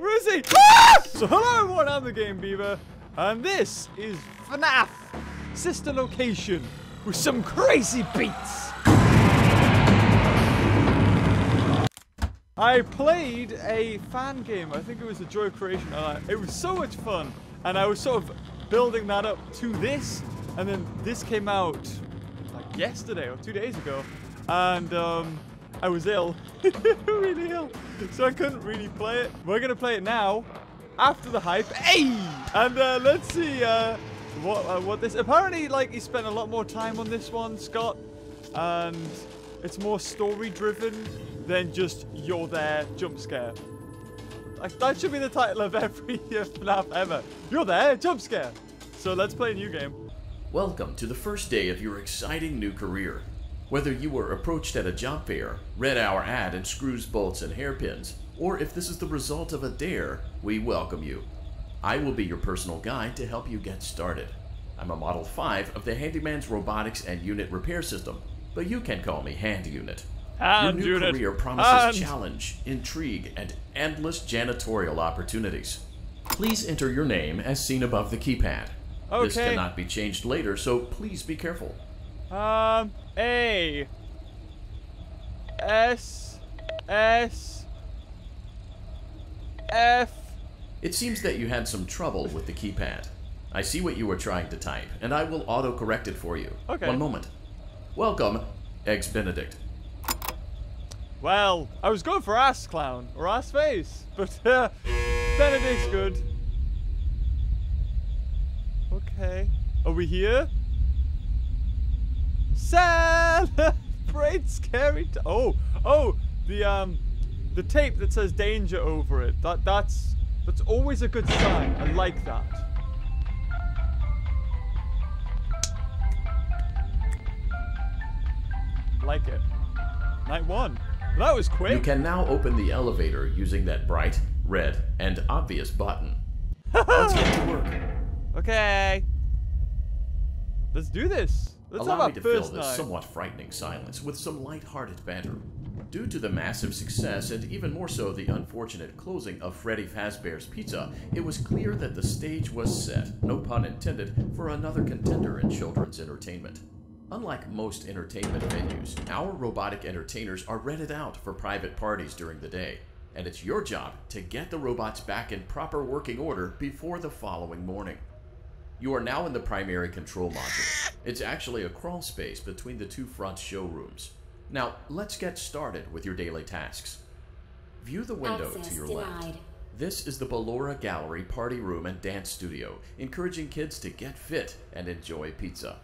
Where is he? Ah! So hello everyone, I'm the Gaming Beaver, and this is FNAF Sister Location with some crazy beats. I played a fan game. I think it was a Joy Creation. And I, it was so much fun, and I was sort of building that up to this, and then this came out like yesterday or two days ago, and um, I was ill, really ill, so I couldn't really play it. We're gonna play it now, after the hype. Hey! And uh, let's see uh, what uh, what this. Apparently, like he spent a lot more time on this one, Scott, and it's more story driven than just you're there jump scare. Like that should be the title of every FNAF ever. You're there jump scare. So let's play a new game. Welcome to the first day of your exciting new career. Whether you were approached at a job fair, read our ad and screws, bolts, and hairpins, or if this is the result of a dare, we welcome you. I will be your personal guide to help you get started. I'm a Model 5 of the Handyman's Robotics and Unit Repair System, but you can call me Hand Unit. Hand your new Unit. career promises Hand. challenge, intrigue, and endless janitorial opportunities. Please enter your name as seen above the keypad. This cannot be changed later, so please be careful. Um, A. S. S. F. It seems that you had some trouble with the keypad. I see what you were trying to type, and I will auto-correct it for you. Okay. One moment. Welcome, Eggs Benedict. Well, I was going for ass clown or ass face, but uh, Benedict's good. Okay, are we here? Celebrate scary. T oh, oh, the um, the tape that says danger over it. That that's that's always a good sign. I like that. Like it. Night one. That was quick. You can now open the elevator using that bright, red, and obvious button. Let's get to work. Okay. Let's do this. Let's Allow me to fill this night. somewhat frightening silence with some light-hearted banter. Due to the massive success, and even more so the unfortunate closing of Freddy Fazbear's Pizza, it was clear that the stage was set, no pun intended, for another contender in children's entertainment. Unlike most entertainment venues, our robotic entertainers are rented out for private parties during the day, and it's your job to get the robots back in proper working order before the following morning. You are now in the primary control module. It's actually a crawl space between the two front showrooms. Now, let's get started with your daily tasks. View the window Access to your denied. left. This is the Ballora Gallery party room and dance studio, encouraging kids to get fit and enjoy pizza.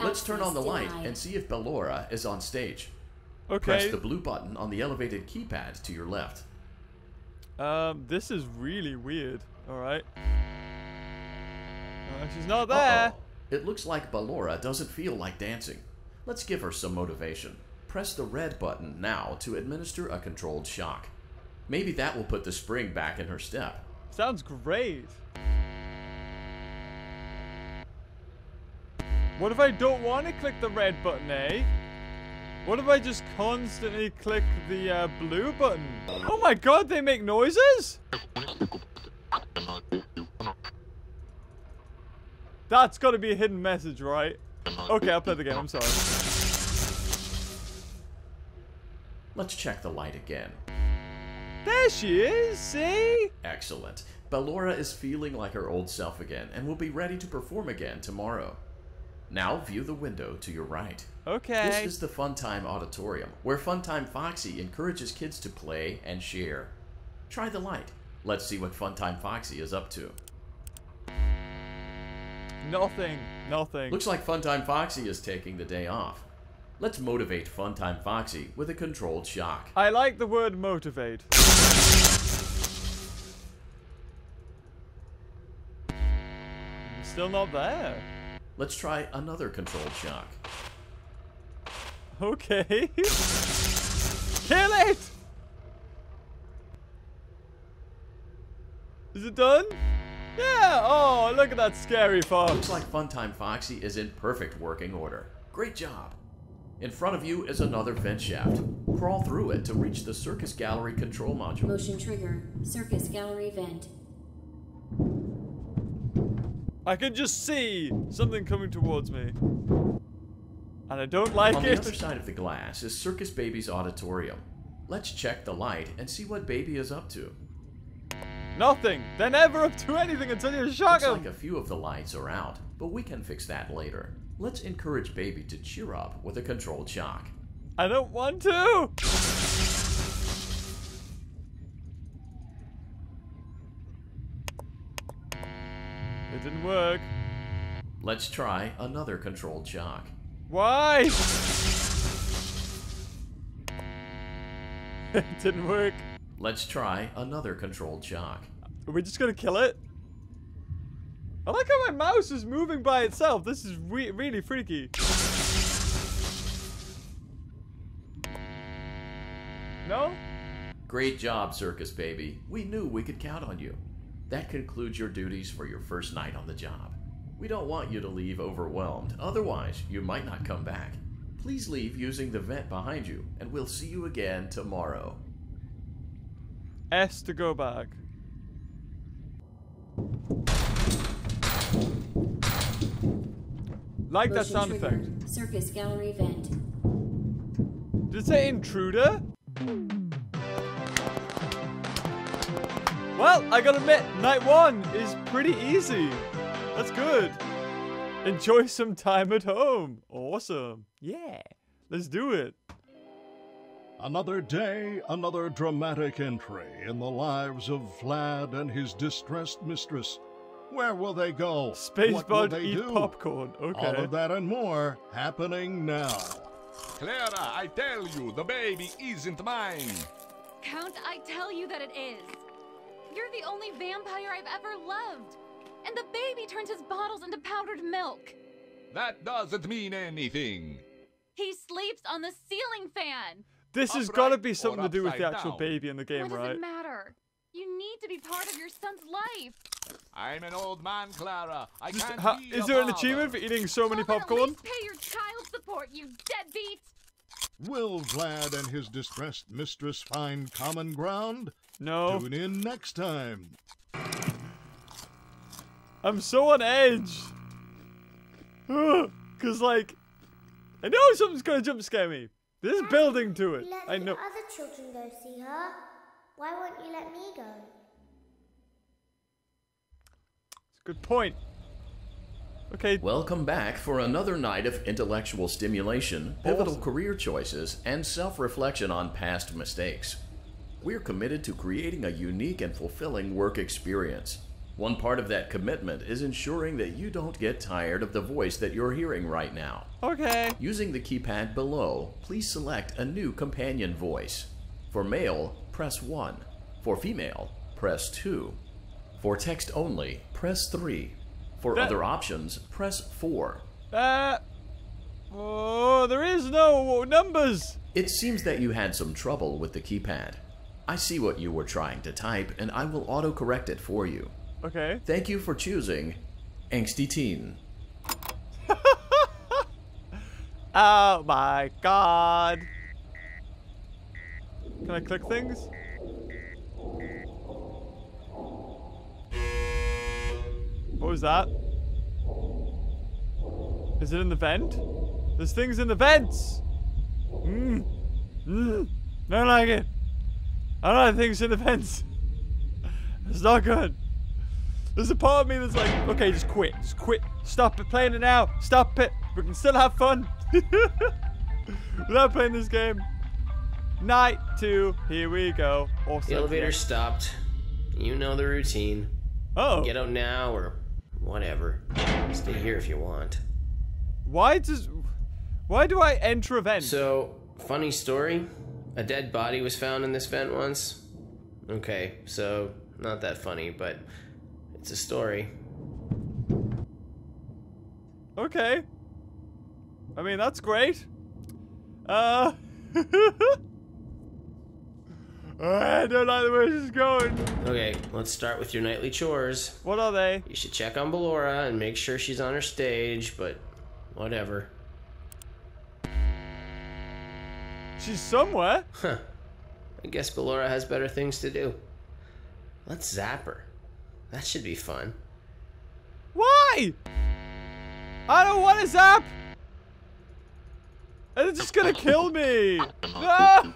Let's turn on the Access light and see if Ballora is on stage. Okay. Press the blue button on the elevated keypad to your left. Um, this is really weird. All right. Uh, she's not there. Uh-oh. It looks like Ballora doesn't feel like dancing. Let's give her some motivation. Press the red button now to administer a controlled shock. Maybe that will put the spring back in her step. Sounds great. What if I don't want to click the red button, eh? What if I just constantly click the uh, blue button? Oh my god, they make noises? That's got to be a hidden message, right? Okay, I'll play the game. I'm sorry. Let's check the light again. There she is. See? Excellent. Ballora is feeling like her old self again and will be ready to perform again tomorrow. Now view the window to your right. Okay. This is the Funtime Auditorium, where Funtime Foxy encourages kids to play and share. Try the light. Let's see what Funtime Foxy is up to. Nothing. Nothing. Looks like Funtime Foxy is taking the day off. Let's motivate Funtime Foxy with a controlled shock. I like the word motivate. Still not there. Let's try another controlled shock. Okay. Kill it! Is it done? Yeah! Oh, look at that scary fox. Looks like Funtime Foxy is in perfect working order. Great job. In front of you is another vent shaft. Crawl through it to reach the circus gallery control module. Motion trigger. Circus gallery vent. I can just see something coming towards me. And I don't like On it. On the other side of the glass is Circus Baby's auditorium. Let's check the light and see what Baby is up to. Nothing. They're never up to anything until you shock Looks like a few of the lights are out, but we can fix that later. Let's encourage Baby to cheer up with a controlled shock. I don't want to. It didn't work. Let's try another controlled shock. Why? it didn't work. Let's try another controlled shock. Are we just gonna kill it? I like how my mouse is moving by itself. This is re really freaky. No? Great job, Circus Baby. We knew we could count on you. That concludes your duties for your first night on the job. We don't want you to leave overwhelmed, otherwise, you might not come back. Please leave using the vent behind you, and we'll see you again tomorrow. S to go back. Like that sound effect. Circus gallery vent. Did it say intruder? Well, I gotta admit, night one is pretty easy. That's good. Enjoy some time at home. Awesome. Yeah. Let's do it. Another day, another dramatic entry in the lives of Vlad and his distressed mistress. Where will they go? Space what will they eat do? popcorn. All Okay. of that and more happening now. Clara, I tell you, the baby isn't mine. Count, I tell you that it is. You're the only vampire I've ever loved. And the baby turns his bottles into powdered milk. That doesn't mean anything. He sleeps on the ceiling fan. This has gotta be something to do with the actual down? baby in the game, what does right? it matter? You need to be part of your son's life. I'm an old man, Clara. I Just- can't ha- be is there an achievement for eating so many popcorn? At least pay your child support, you deadbeat. Will Vlad and his distressed mistress find common ground? No. Tune in next time. I'm so on edge. Cause like, I know something's gonna jump scare me. There's building to it. Let I the know. other children go see her. Why won't you let me go? It's a Good point. Okay. Welcome back for another night of intellectual stimulation, pivotal Awesome. career choices, and self reflection on past mistakes. We're committed to creating a unique and fulfilling work experience. One part of that commitment is ensuring that you don't get tired of the voice that you're hearing right now. Okay. Using the keypad below, please select a new companion voice. For male, press 1. For female, press 2. For text only, press 3. For That- other options, press 4. Uh. Oh, there is no numbers. It seems that you had some trouble with the keypad. I see what you were trying to type, and I will autocorrect it for you. Okay. Thank you for choosing Angsty Teen. Oh my god. Can I click things? What was that? Is it in the vent? There's things in the vents! Mmm. Mmm. Don't like it. I don't like things in the vents. It's not good. There's a part of me that's like, okay, just quit. Just quit. Stop it playing it now. Stop it. We can still have fun. Without playing this game. Night two. Here we go. Awesome. The elevator stopped. You know the routine. Oh. Get out now or whatever. Stay here if you want. Why does. Why do I enter a vent? So, funny story. A dead body was found in this vent once. Okay, so not that funny, but it's a story. Okay. I mean, that's great. Uh. I don't like the way this is going. Okay, let's start with your nightly chores. What are they? You should check on Ballora and make sure she's on her stage, but whatever. She's somewhere. Huh. I guess Ballora has better things to do. Let's zap her. That should be fun. Why? I don't want to zap. And it's just gonna kill me. No.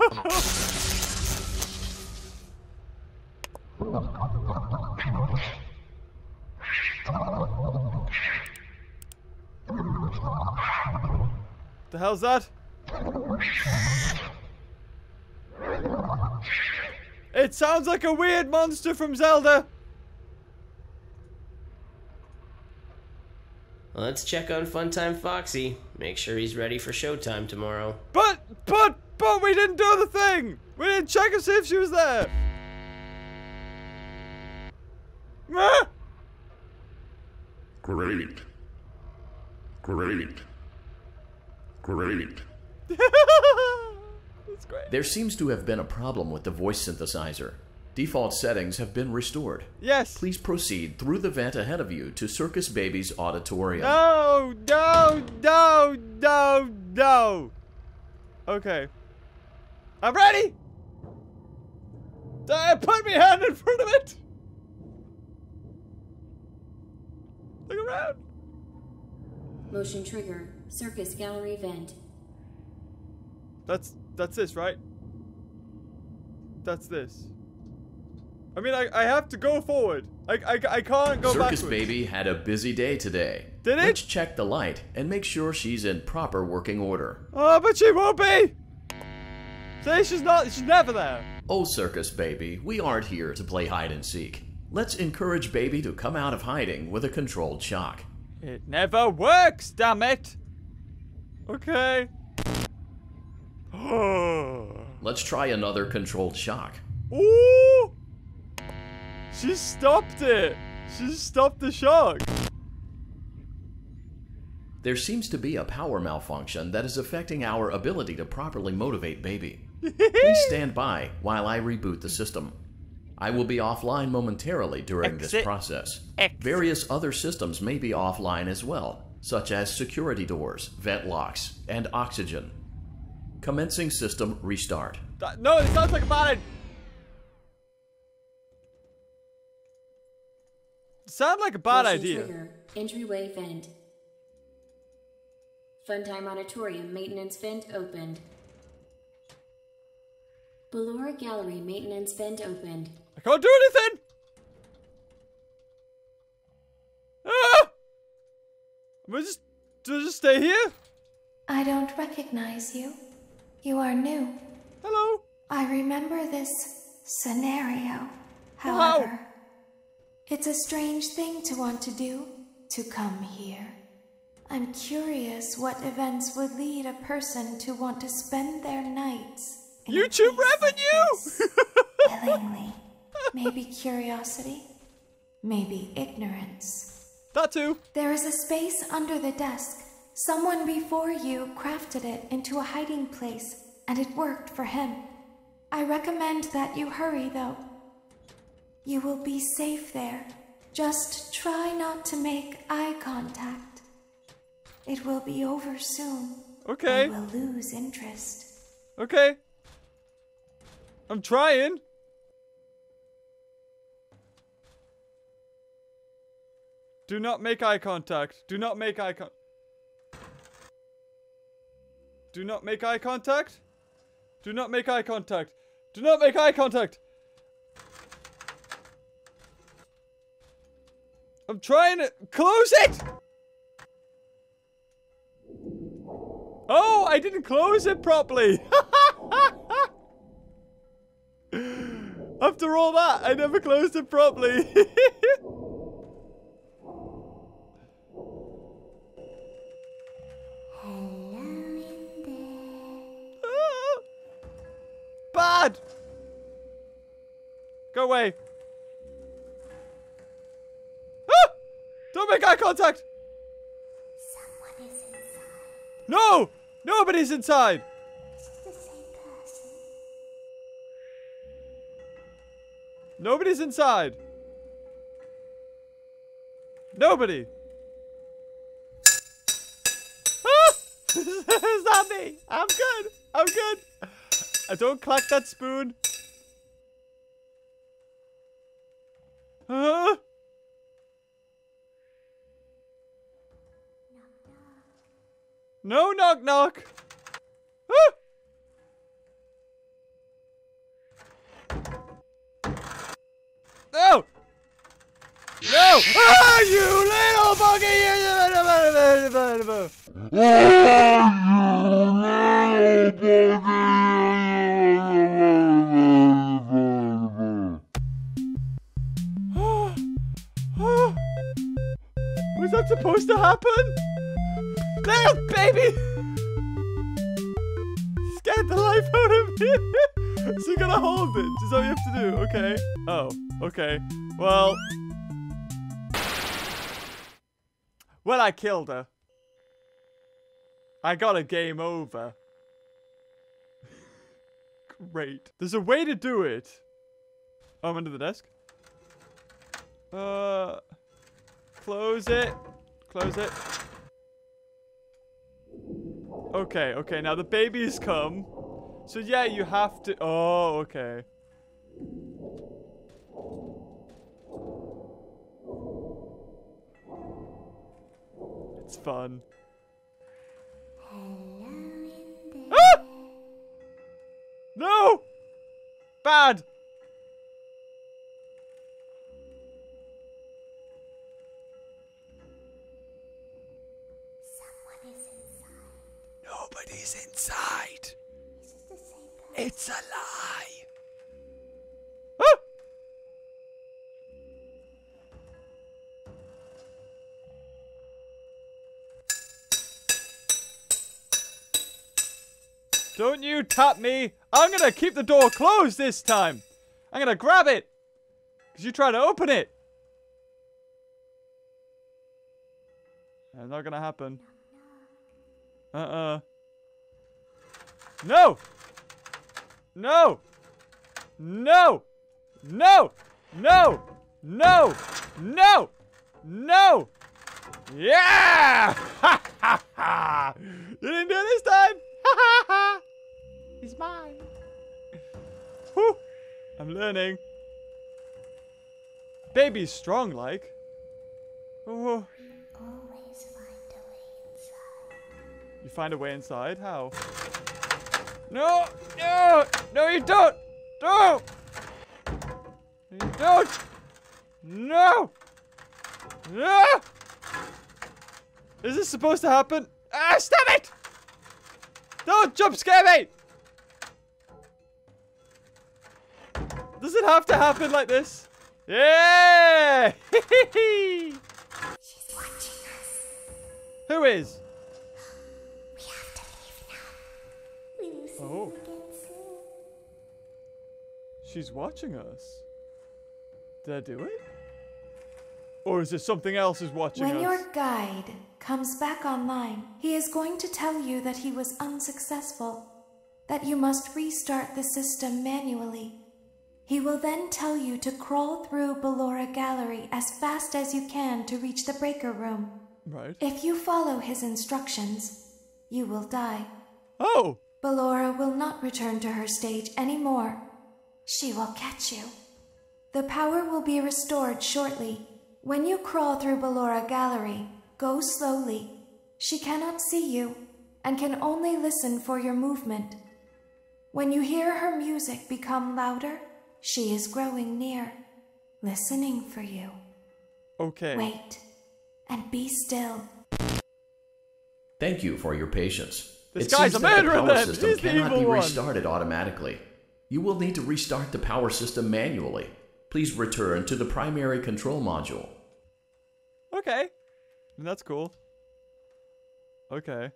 the hell's that? It sounds like a weird monster from Zelda. Let's check on Funtime Foxy. Make sure he's ready for showtime tomorrow. But, but, but we didn't do the thing. We didn't check and see if she was there. Ah! Great. Great. Great. That's great. There seems to have been a problem with the voice synthesizer. Default settings have been restored. Yes. Please proceed through the vent ahead of you to Circus Baby's auditorium. No, no, no, no, no. Okay. I'm ready. I put my hand in front of it. Look around. Motion trigger. Circus gallery vent. That's that's this, right? That's this. I mean, I, I have to go forward. I, I, I can't go back. Circus backwards. Baby had a busy day today. Did it? Let's check the light and make sure she's in proper working order. Oh, but she won't be. See, she's not. She's never there. Oh, Circus Baby, we aren't here to play hide and seek. Let's encourage Baby to come out of hiding with a controlled shock. It never works, damn it. Okay. Let's try another controlled shock. Ooh! She stopped it. She stopped the shock. There seems to be a power malfunction that is affecting our ability to properly motivate Baby. Please stand by while I reboot the system. I will be offline momentarily during this process. Exit. Various other systems may be offline as well, such as security doors, vent locks, and oxygen. Commencing system restart. That- no, it sounds like a bad Sound like a bad Motion idea. Trigger. Entryway vent. Funtime auditorium maintenance vent opened. Ballora gallery maintenance vent opened. I can't do anything. Ah! Am I just, do I just stay here? I don't recognize you. You are new. Hello. I remember this scenario. However, it's a strange thing to want to do, to come here. I'm curious what events would lead a person to want to spend their nights YouTube revenue. willingly. Maybe curiosity, maybe ignorance. that too. There is a space under the desk. Someone before you crafted it into a hiding place, and it worked for him. I recommend that you hurry, though. You will be safe there. Just try not to make eye contact. It will be over soon. Okay. You will lose interest. Okay. I'm trying. Do not make eye contact. Do not make eye con- Do not make eye contact. Do not make eye contact. Do not make eye contact. I'm trying to close it. Oh, I didn't close it properly. After all that, I never closed it properly. Ah. Bad. Go away. Contact. Someone is inside. No, nobody's inside. Nobody's inside. Nobody. Ah! Zombie. I'm good. I'm good. I don't clack that spoon. Huh? No knock knock. Ah! No! No! Ah, you little buggy! Was that supposed to happen? Little baby! Scared the life out of me! so you gotta hold it. Is what you have to do? Okay. Oh, okay. Well. Well, I killed her. I got a game over. Great. There's a way to do it. Oh, I'm under the desk. Uh, close it. Close it. Okay, okay. Now the baby's come. So yeah, you have to. Oh, okay. It's fun. Ah! No! Bad! It's a lie. Don't you tap me. I'm going to keep the door closed this time. I'm going to grab it. Because you tried to open it. That's not going to happen. Uh-uh. No! No! No! No! No! No! No! No! Yeah! Ha ha ha! You didn't do it this time? Ha ha ha! He's mine. Whew. I'm learning. Baby's strong like. Oh. Always find a way inside. You find a way inside? How? No! No! No, you don't! Don't! You don't! No! No! Is this supposed to happen? Ah, stop it! Don't jump scare me! Does it have to happen like this? Yeah! Who is? She's watching us. Did I do it? Or is there something else is watching When us? When your guide comes back online, he is going to tell you that he was unsuccessful, that you must restart the system manually. He will then tell you to crawl through Ballora Gallery as fast as you can to reach the breaker room. Right. If you follow his instructions, you will die. Oh! Ballora will not return to her stage anymore. She will catch you. The power will be restored shortly. When you crawl through Ballora Gallery, go slowly. She cannot see you and can only listen for your movement. When you hear her music become louder, she is growing near, listening for you. Okay. Wait and be still. Thank you for your patience. This it guy's seems a that the power system cannot be evil one. restarted automatically. You will need to restart the power system manually. Please return to the primary control module. Okay. That's cool. Okay.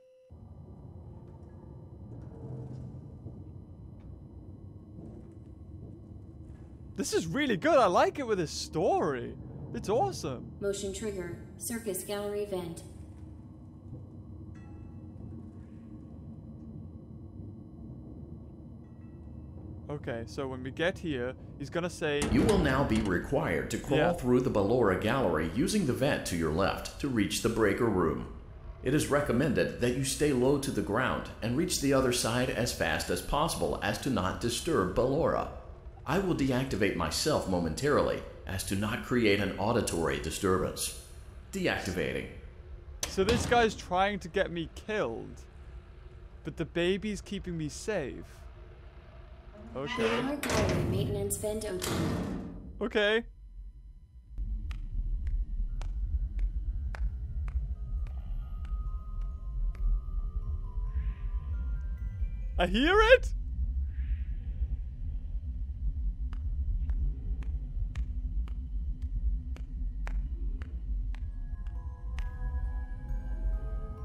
This is really good. I like it with this story. It's awesome. Motion trigger. Circus gallery vent. Okay, so when we get here, he's gonna say, You will now be required to crawl Yeah. through the Ballora Gallery using the vent to your left to reach the breaker room. It is recommended that you stay low to the ground and reach the other side as fast as possible as to not disturb Ballora. I will deactivate myself momentarily as to not create an auditory disturbance. Deactivating. So this guy's trying to get me killed, but the baby's keeping me safe. Okay. Maintenance vent open. Okay. I hear it?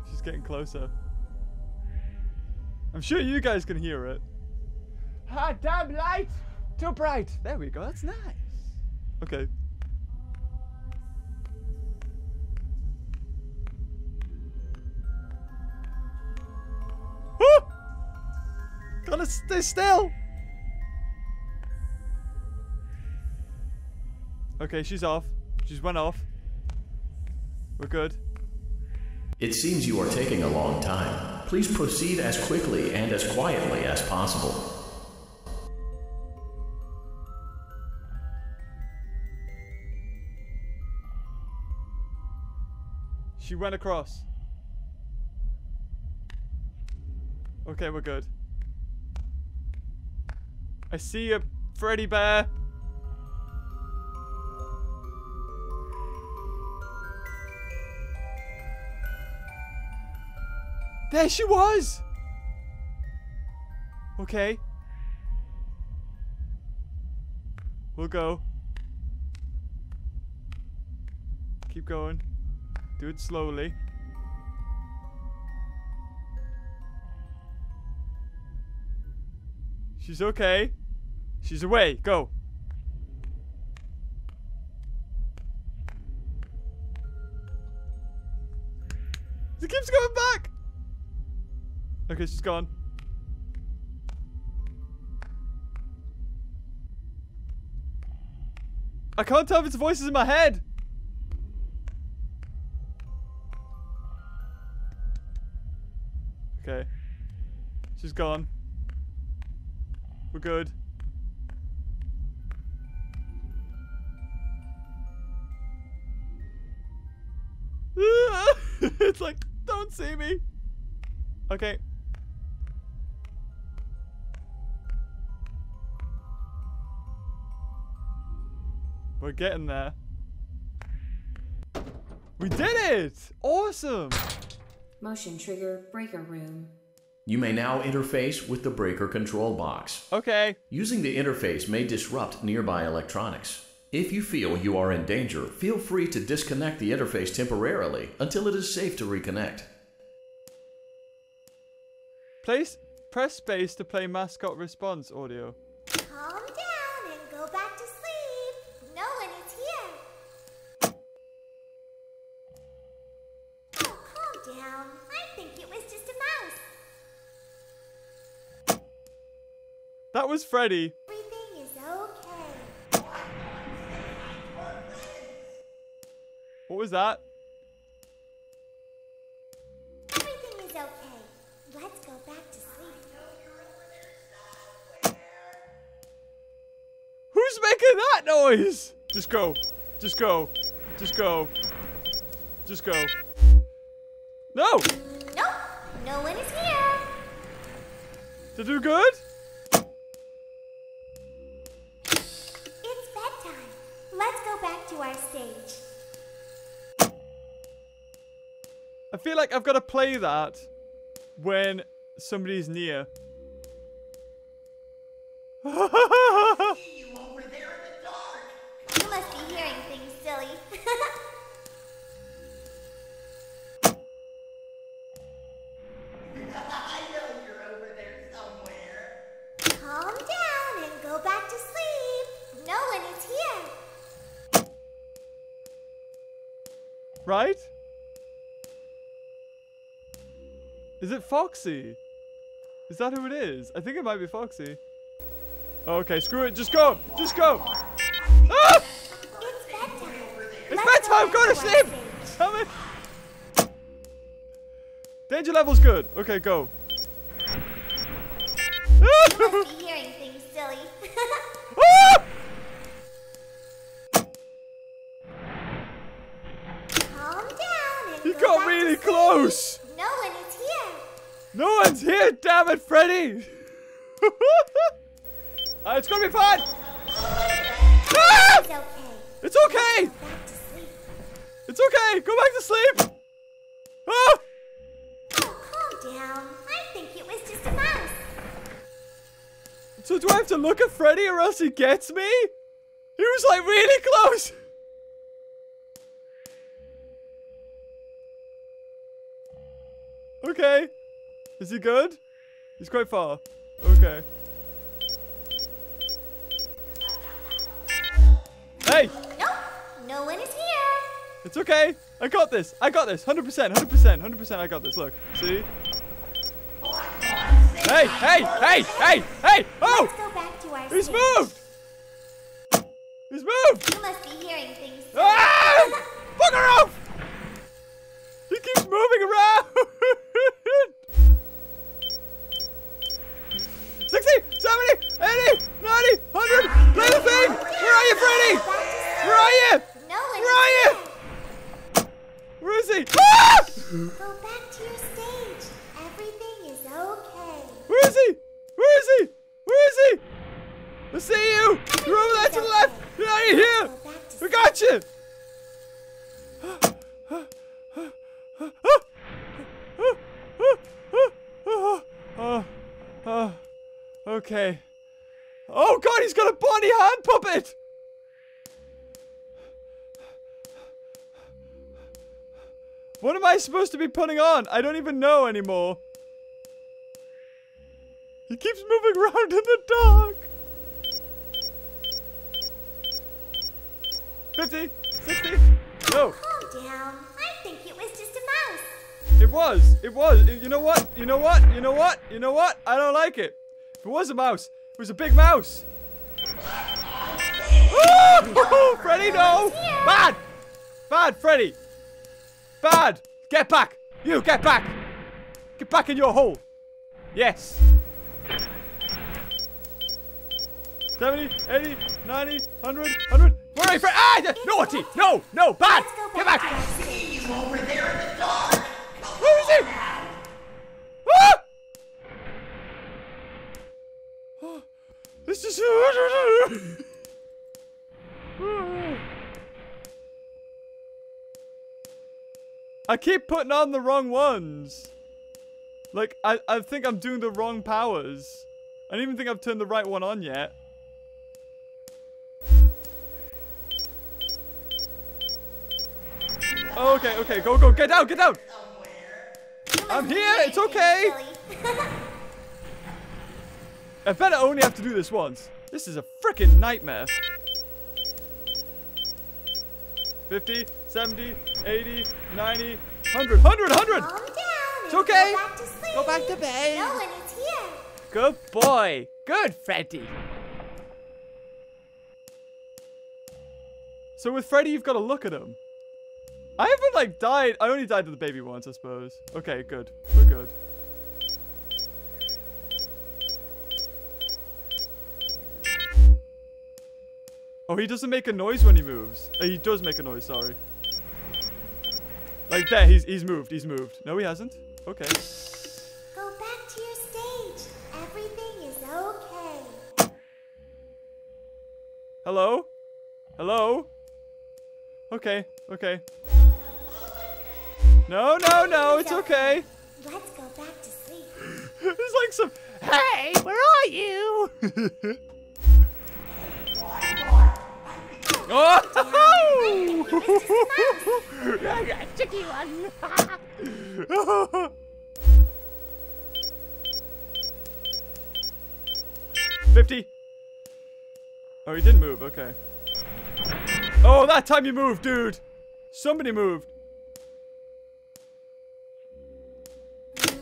She's getting closer. I'm sure you guys can hear it. Ah, damn light! Too bright. There we go. That's nice. Okay. Woo! Gotta stay still. Okay, she's off. She's went off. We're good. It seems you are taking a long time. Please proceed as quickly and as quietly as possible. She went across. Okay, we're good. I see a Freddy bear. There she was! Okay. We'll go. Keep going. Do it slowly. She's okay. She's away. Go. It keeps going back. Okay, she's gone. I can't tell if it's voices in my head. Okay. She's gone. We're good. it's like, don't see me. Okay. We're getting there. We did it! Awesome! Motion trigger breaker room. You may now interface with the breaker control box. Okay. Using the interface may disrupt nearby electronics. If you feel you are in danger, feel free to disconnect the interface temporarily until it is safe to reconnect. Place, press space to play mascot response audio. That was Freddy. Everything is okay. What was that? Everything is okay. Let's go back to sleep. Who's making that noise? Just go. Just go. Just go. Just go. No! Nope. No one is here. To do good? Stage. I feel like I've got to play that when somebody's near. Is it Foxy? Is that who it is? I think it might be Foxy. Okay, screw it. Just go. Just go. Ah! It's bedtime. It's bedtime. Go to sleep. Damn it. Danger level's good. Okay, go. You must be hearing things, silly. Ah! Calm down He got really close. No one's here, damn it, Freddy! uh, it's gonna be fine! Ah! It's okay. It's okay! Go back to sleep. It's okay! Go back to sleep! Ah! Oh, calm down. I think it was just a mouse. So do I have to look at Freddy or else he gets me? He was like really close! Okay. Is he good? He's quite far. Okay. Hey! Nope. No one is here. It's okay. I got this. I got this. 100%. 100%. 100%. I got this. Look. See? Hey! Hey! Hey! Hey! Hey! Oh! Let's go back to our He's stage. moved! He's moved! You must be hearing things. Ah! Bugger off! He keeps moving around! You, Freddy? Where are you? No Where are you? Where is he? Ah! Go back to your stage. Everything is okay. Where is he? Where is he? Where is he? I see you! You're over there to the left! Now you're here! Go back to We got you! Oh, oh, okay. Oh god, he's got a body hand puppet! What am I supposed to be putting on? I don't even know anymore. He keeps moving around in the dark. 50, 60, no. Calm down. I think it was just a mouse. It was. It was. You know what? You know what? You know what? You know what? I don't like it. If it was a mouse, it was a big mouse. Oh, Freddy, no! Bad! Bad, Freddy! Bad! Get back! You, get back! Get back in your hole! Yes! 70, 80, 90, 100, 100. Where are you, Freddy? Ah! yeah, Naughty! No! No! Bad! Go Get back back! to our stage. Where is he? Ah! Oh, this is. I keep putting on the wrong ones. Like, I, I think I'm doing the wrong powers. I don't even think I've turned the right one on yet. Okay, okay, go, go, get down, get down! I'm here, it's okay. I bet I only have to do this once. This is a freaking nightmare. 50, 70, 80, 90, 100, 100, 100! Calm down. It's okay. Go back to sleep. Go back to bed. No one is here. Good boy. Good, Freddy. So with Freddy, you've got to look at him. I haven't, like, died. I only died to the baby once, I suppose. Okay, good. We're good. Oh, he doesn't make a noise when he moves. Uh, he does make a noise, sorry. Like, there, he's, he's moved. He's moved. No, he hasn't. Okay. Go back to your stage. Everything is okay. Hello? Hello? Okay, okay. No, no, no, it's okay. Let's go back to sleep. It's like some. Hey, where are you? oh! Tricky one. Fifty. Oh, he didn't move. Okay. Oh, that time you moved, dude. Somebody moved.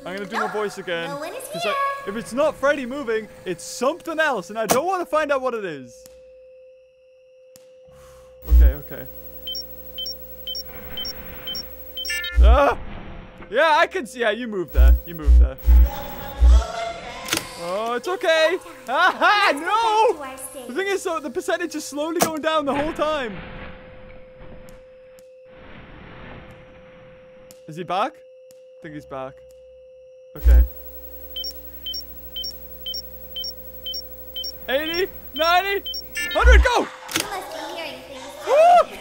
I'm gonna do my voice ah, again. No one is 'cause here. I- if it's not Freddy moving, it's something else, and I don't want to find out what it is. Okay, okay. Ah! Yeah, I can see. Yeah, you moved there. You moved there. Oh, it's okay. Aha! No! The thing is, so the percentage is slowly going down the whole time. Is he back? I think he's back. Okay. 80, 90, 100, go!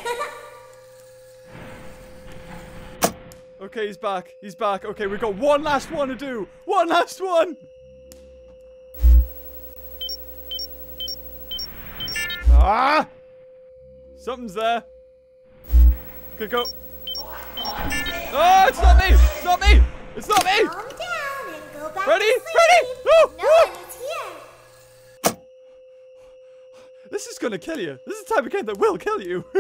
Okay, he's back. He's back. Okay, we've got one last one to do. One last one. Ah! Something's there. Okay, go. Oh, it's not me! It's not me! It's not me! Calm down and go back Ready? Ready? Oh, No oh. one is here. This is gonna kill you. This is the type of game that will kill you.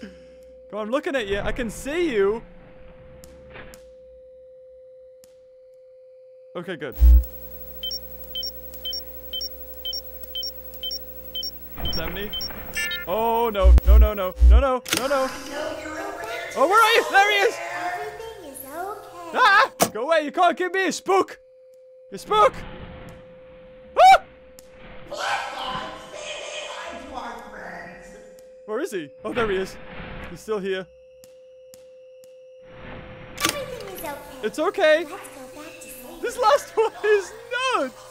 Come on, I'm looking at you. I can see you. Okay, good. Seventy. Oh no! No! No! No! No! No! No! No! Oh, where are you? There he is! Everything is okay. Ah! Go away! You can't give me a spook. You spook! Where is he? Oh, there he is. He's still here. Everything is okay. It's okay. Let's go back to sleep. This last one is nuts.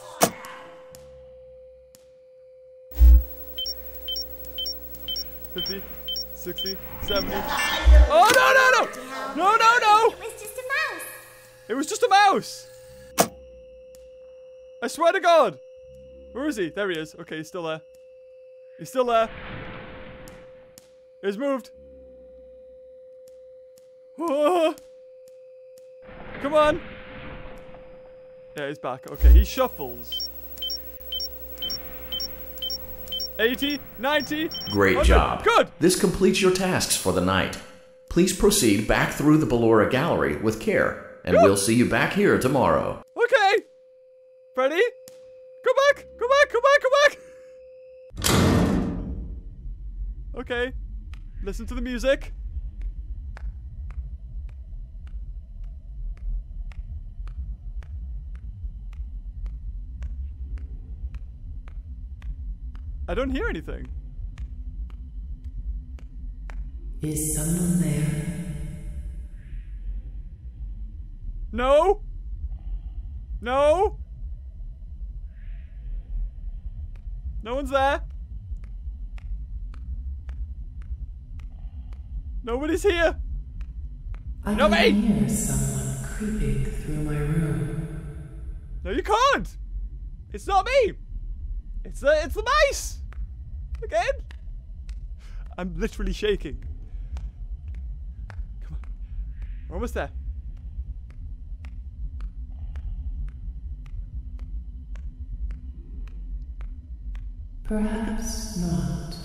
Fifty, sixty, seventy. Oh no no no! No no no! It was just a mouse. It was just a mouse. I swear to God. Where is he? There he is. Okay, he's still there. He's still there. He's moved. Oh. Come on. Yeah, he's back. Okay, he shuffles. 80, 90. Great 100. job. Good. This completes your tasks for the night. Please proceed back through the Ballora Gallery with care, and we'll see you back here tomorrow. Okay. Freddy? Go back! Go back! Go back! Go back! Okay. Listen to the music. I don't hear anything. Is someone there? No? No? No one's there. Nobody's here. I No, can hear someone creeping through my room. No, you can't. It's not me. It's the it's the mice. Again. I'm literally shaking. Come on. We're almost there. Perhaps not.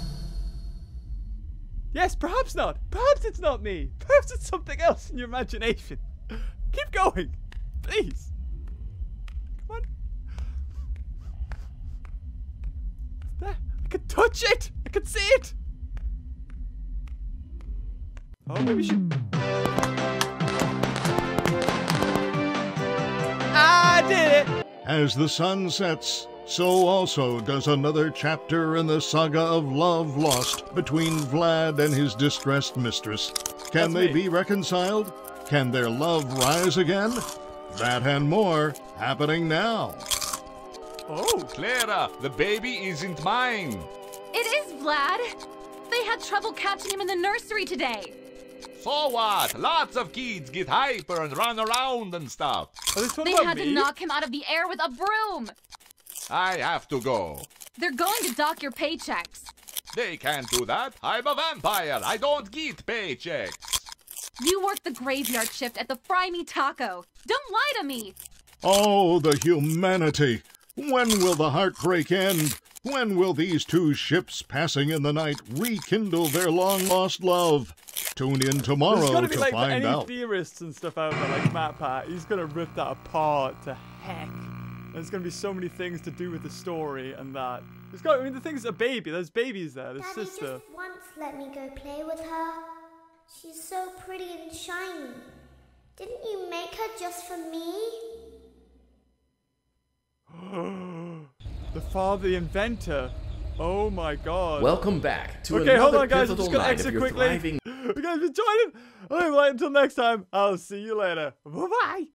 Yes, perhaps not. Perhaps it's not me. Perhaps it's something else in your imagination. Keep going. Please. Come on. It's there. I can touch it. I can see it. Oh, maybe she. I did it. As the sun sets, so also does another chapter in the saga of love lost between Vlad and his distressed mistress. Can That's they me. be reconciled? Can their love rise again? That and more happening now. Oh. Clara, the baby isn't mine. It is Vlad. They had trouble catching him in the nursery today. So what? Lots of kids get hyper and run around and stuff. Are they They about had me? to knock him out of the air with a broom. I have to go. They're going to dock your paychecks. They can't do that. I'm a vampire. I don't get paychecks. You work the graveyard shift at the Fry Me Taco. Don't lie to me. Oh, the humanity! When will the heartbreak end? When will these two ships passing in the night rekindle their long lost love? Tune in There's tomorrow gonna be like find any out. theorists and stuff out there, like MatPat. He's gonna rip that apart to heck. There's gonna be so many things to do with the story and that. There's got. I mean, the thing's a baby. There's babies there. There's Daddy sister. just once let me go play with her. She's so pretty and shiny. Didn't you make her just for me? the father, the inventor. Oh my god. Welcome back to okay, another hold on, guys. I'm pivotal just gonna night exit of your quickly. thriving You guys been joining? Alright, until next time, I'll see you later. Bye bye.